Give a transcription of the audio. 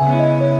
Música